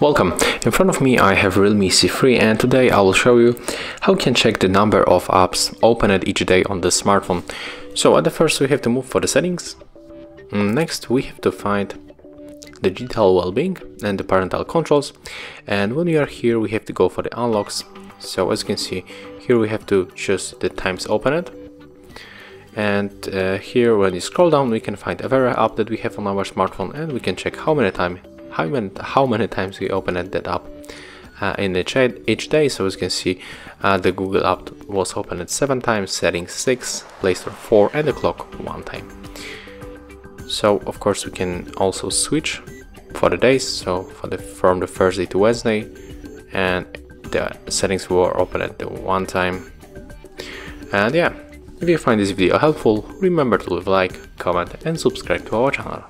Welcome, in front of me I have Realme C3 and today I will show you how you can check the number of apps opened each day on the smartphone. So at the first we have to move for the settings, mm, next we have to find the digital well-being and the parental controls and when we are here we have to go for the unlocks. So as you can see here we have to choose the times opened and uh, here when you scroll down we can find every app that we have on our smartphone and we can check how many times how many, how many times we opened that app uh, in each, each day. So as you can see, uh, the Google app was opened seven times, settings six, Play Store four, and the clock one time. So of course we can also switch for the days. So for the from the Thursday to Wednesday, and the settings were open at the one time. And yeah, if you find this video helpful, remember to leave a like, comment, and subscribe to our channel.